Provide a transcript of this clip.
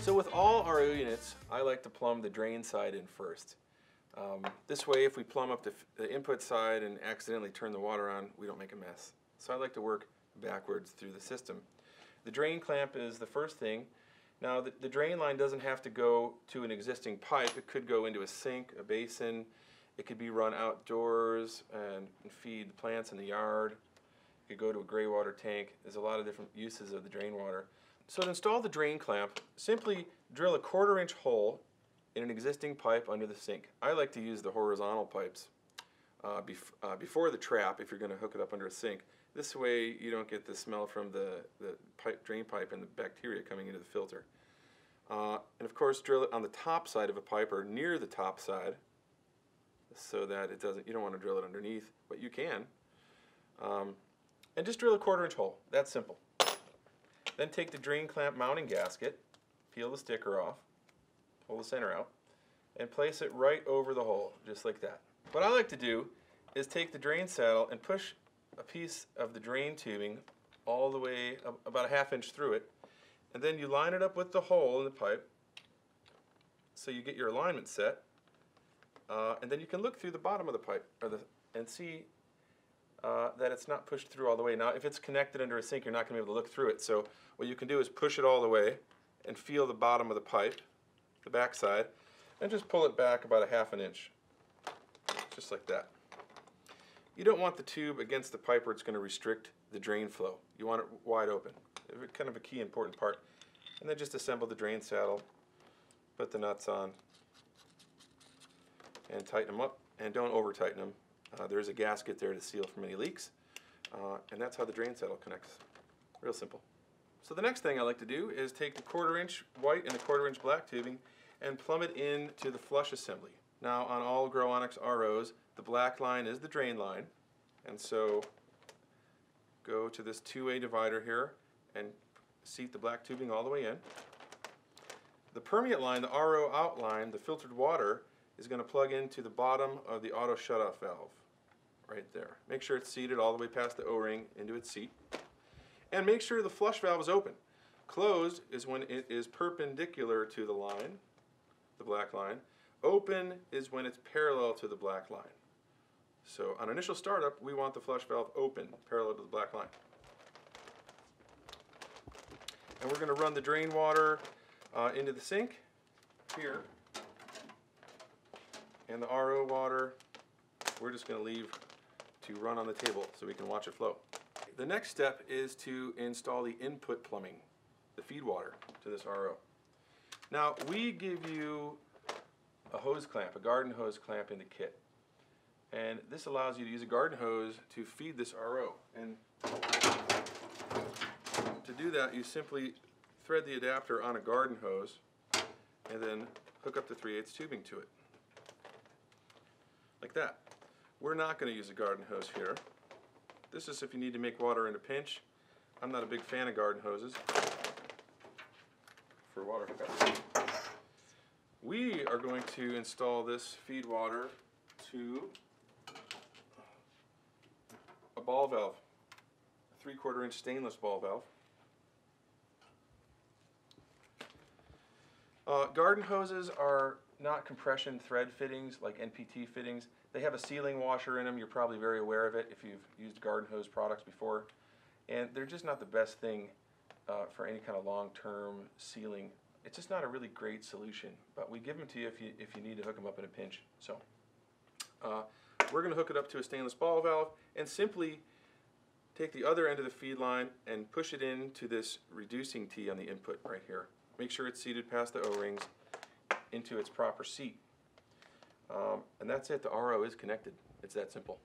So with all RO units, I like to plumb the drain side in first. Um, this way, if we plumb up the, the, input side and accidentally turn the water on, we don't make a mess. So I like to work backwards through the system. The drain clamp is the first thing. Now, the, the drain line doesn't have to go to an existing pipe. It could go into a sink, a basin. It could be run outdoors and, and feed plants in the yard. It could go to a gray water tank. There's a lot of different uses of the drain water. So to install the drain clamp, simply drill a quarter inch hole in an existing pipe under the sink. I like to use the horizontal pipes uh, bef uh, before the trap if you're going to hook it up under a sink. This way you don't get the smell from the, the pipe, drain pipe and the bacteria coming into the filter. Uh, and of course drill it on the top side of a pipe or near the top side so that it doesn't, you don't want to drill it underneath, but you can. Um, and just drill a quarter inch hole. That's simple. Then take the drain clamp mounting gasket, peel the sticker off, pull the center out, and place it right over the hole, just like that. What I like to do is take the drain saddle and push a piece of the drain tubing all the way about a half inch through it, and then you line it up with the hole in the pipe so you get your alignment set, uh, and then you can look through the bottom of the pipe or the, and see uh, that it's not pushed through all the way. Now, if it's connected under a sink, you're not going to be able to look through it. So what you can do is push it all the way and feel the bottom of the pipe, the back side, and just pull it back about a half an inch, just like that. You don't want the tube against the pipe where it's going to restrict the drain flow. You want it wide open. Kind of a key important part. And then just assemble the drain saddle, put the nuts on, and tighten them up. And don't over tighten them uh, there's a gasket there to seal from any leaks, uh, and that's how the drain saddle connects. Real simple. So the next thing I like to do is take the quarter inch white and the quarter inch black tubing and plumb it into the flush assembly. Now on all GrowoniX ROs, the black line is the drain line, and so go to this two-way divider here and seat the black tubing all the way in. The permeate line, the RO outline, the filtered water, is going to plug into the bottom of the auto shutoff valve right there. Make sure it's seated all the way past the O-ring into its seat. And make sure the flush valve is open. Closed is when it is perpendicular to the line, the black line. Open is when it's parallel to the black line. So on initial startup, we want the flush valve open, parallel to the black line. And we're going to run the drain water uh, into the sink here. And the RO water, we're just going to leave to run on the table so we can watch it flow. The next step is to install the input plumbing, the feed water to this RO. Now we give you a hose clamp, a garden hose clamp in the kit. And this allows you to use a garden hose to feed this RO. And to do that, you simply thread the adapter on a garden hose and then hook up the 3 8 tubing to it. Like that. We're not going to use a garden hose here. This is if you need to make water in a pinch. I'm not a big fan of garden hoses for water. We are going to install this feed water to a ball valve, a three quarter inch stainless ball valve. Uh, garden hoses are not compression thread fittings like NPT fittings. They have a sealing washer in them. You're probably very aware of it if you've used garden hose products before. And they're just not the best thing uh, for any kind of long-term sealing. It's just not a really great solution. But we give them to you if you, if you need to hook them up in a pinch. So uh, we're going to hook it up to a stainless ball valve and simply take the other end of the feed line and push it into this reducing T on the input right here. Make sure it's seated past the O-rings into its proper seat. Um, and that's it, the RO is connected. It's that simple.